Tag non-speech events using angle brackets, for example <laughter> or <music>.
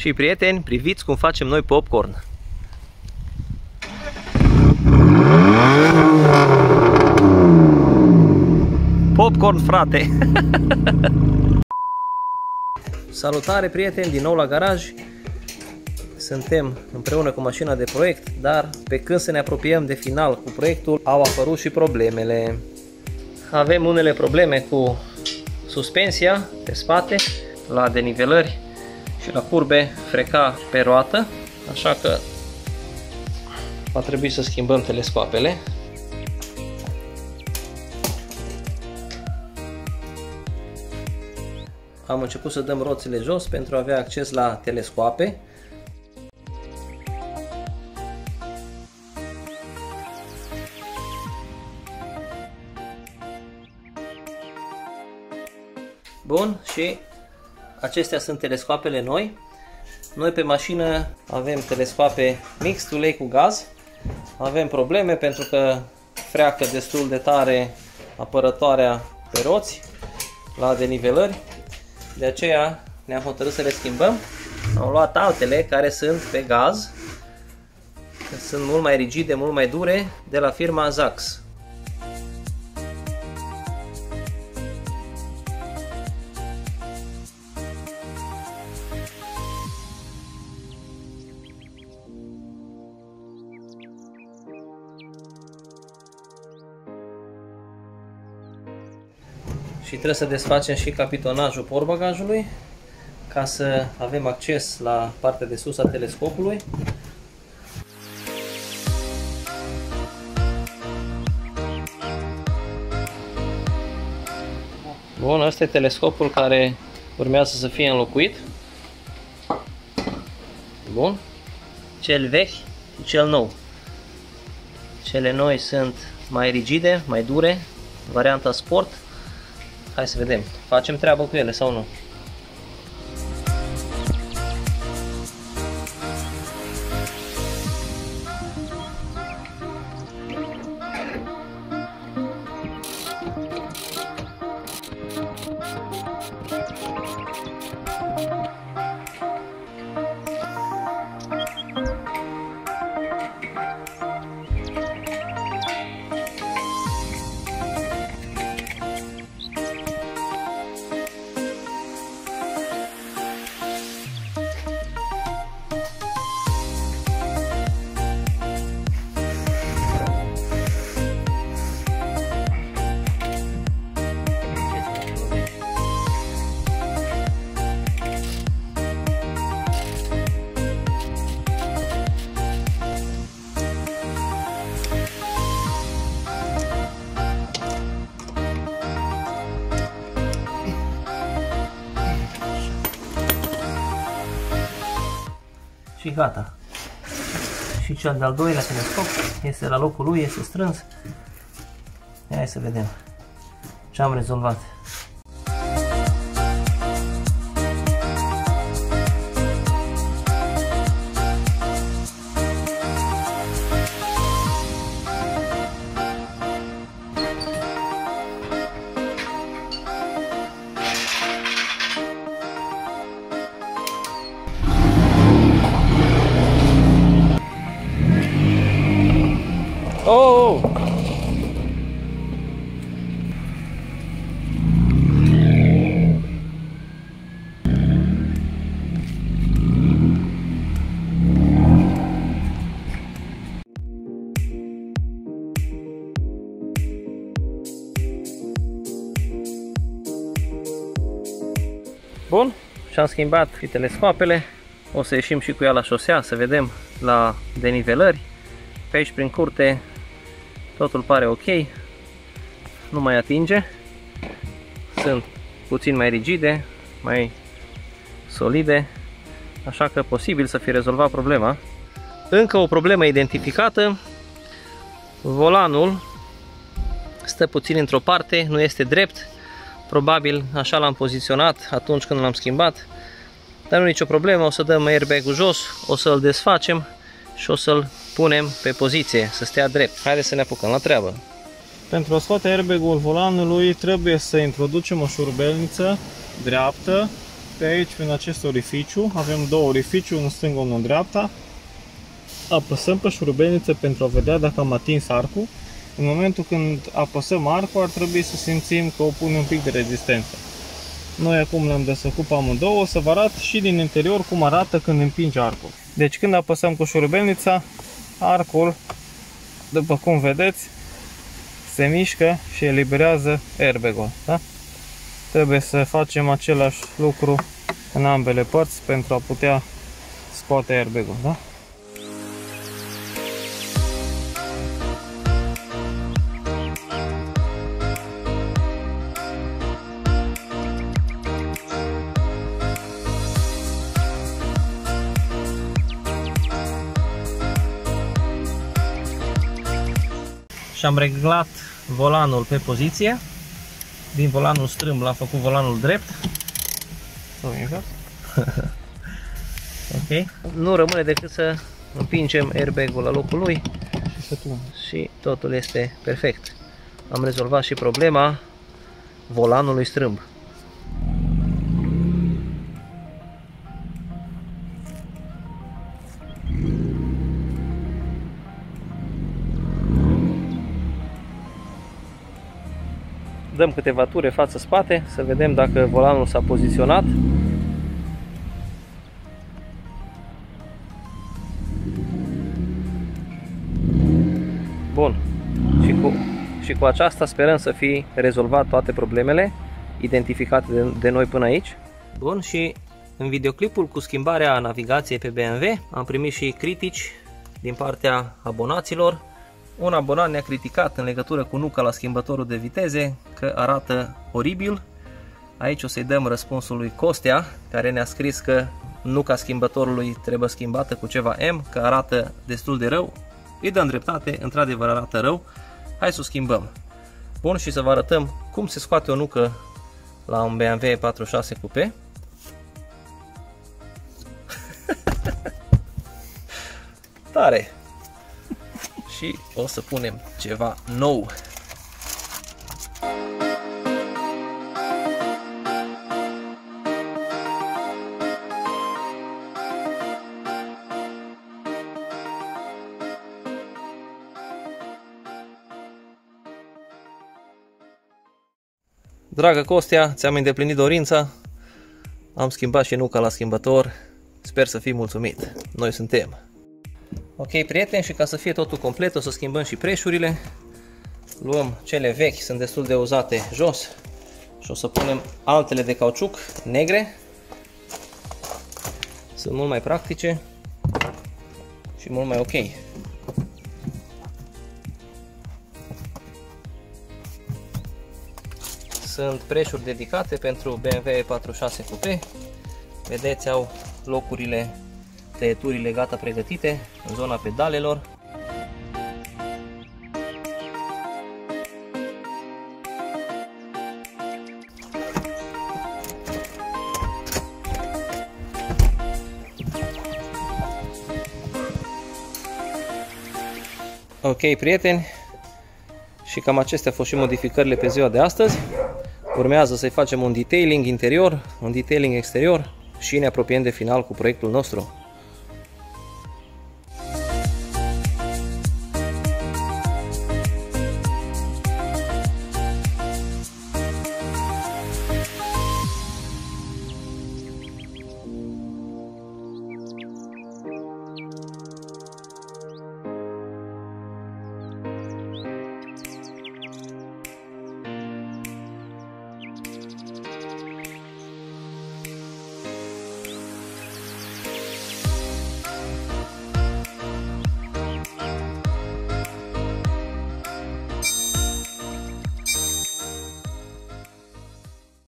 Și prieteni, priviți cum facem noi popcorn. Popcorn, frate! <laughs> Salutare, prieteni, din nou la garaj. Suntem împreună cu mașina de proiect, dar pe când să ne apropiem de final cu proiectul, au apărut și problemele. Avem unele probleme cu suspensia pe spate, la denivelări și la curbe freca pe roată, așa că va trebui să schimbăm telescoapele. Am început să dăm roțile jos pentru a avea acces la telescoape. Bun, și acestea sunt telescoapele noi. Noi pe mașină avem telescoape mix, ulei cu gaz. Avem probleme pentru că freacă destul de tare apărătoarea pe roți la denivelări. De aceea ne-am hotărât să le schimbăm. Am luat altele care sunt pe gaz. Sunt mult mai rigide, mult mai dure, de la firma Zax. Și trebuie să desfacem și capitonajul porbagajului ca să avem acces la partea de sus a telescopului. Bun, ăsta e telescopul care urmează să fie înlocuit. Bun. Cel vechi și cel nou. Cele noi sunt mai rigide, mai dure, varianta sport Hai să vedem. Facem treabă cu ele sau nu? Și gata. Și cel de-al doilea telescop este la locul lui, este strâns. Hai să vedem ce am rezolvat. Oh! Bun, și-am schimbat și telescoapele. O să ieșim și cu ea la șosea să vedem la denivelări. Pe aici prin curte Totul pare ok. Nu mai atinge. Sunt puțin mai rigide, mai solide. Așa că posibil să fi rezolvat problema. Încă o problemă identificată. Volanul stă puțin într-o parte, nu este drept. Probabil așa l-am poziționat atunci când l-am schimbat. Dar nu nicio problemă, o să dăm airbag-ul jos, o să-l desfacem și o să-l punem pe poziție, să stea drept. Haideți să ne apucăm la treabă. Pentru a scoate airbag-ul volanului trebuie să introducem o șurubelniță dreaptă Pe aici, prin acest orificiu, avem două orificiu, unul stânga, unul în dreapta. Apăsăm pe șurubelniță pentru a vedea dacă am atins arcul. În momentul când apăsăm arcul, ar trebui să simțim că o pune un pic de rezistență. Noi acum le-am desfăcut pe amândouă, să vă arăt și din interior cum arată când împinge arcul. Deci când apăsăm cu șurubelnița, arcul, după cum vedeți, se mișcă și eliberează airbag-ul. Da? Trebuie să facem același lucru în ambele părți pentru a putea scoate airbag-ul. Da? Și am reglat volanul pe poziție. Din volanul strâmb l-am făcut volanul drept. Sau invers. <laughs> ok. Nu rămâne decât să împingem airbag-ul la locul lui și totul este perfect. Am rezolvat și problema volanului strâmb. Dăm câteva ture față-spate să vedem dacă volanul s-a poziționat. Bun. Și cu, și cu aceasta sperăm să fi rezolvat toate problemele identificate de, de noi până aici. Bun, și în videoclipul cu schimbarea navigației pe BMW am primit și critici din partea abonaților un abonat ne-a criticat în legătură cu nuca la schimbătorul de viteze că arată oribil. Aici o să-i dăm răspunsul lui Costea, care ne-a scris că nuca schimbătorului trebuie schimbată cu ceva M, că arată destul de rău. Îi dăm dreptate, într-adevăr arată rău. Hai să o schimbăm. Bun, și să vă arătăm cum se scoate o nucă la un BMW 46 Coupe. <laughs> Tare! Și o să punem ceva nou. Dragă Costea, ți-am îndeplinit dorința, am schimbat și nuca la schimbător, sper să fii mulțumit. Noi suntem. Ok, prieteni, și ca să fie totul complet, o să schimbăm și preșurile. Luăm cele vechi, sunt destul de uzate, jos. Și o să punem altele de cauciuc, negre. Sunt mult mai practice și mult mai ok. Sunt preșuri dedicate pentru BMW 46 Coupe. Vedeți, au locurile tăieturile gata pregătite în zona pedalelor. Ok, prieteni, și cam acestea au fost și modificările pe ziua de astăzi. Urmează să-i facem un detailing interior, un detailing exterior și ne apropiem de final cu proiectul nostru.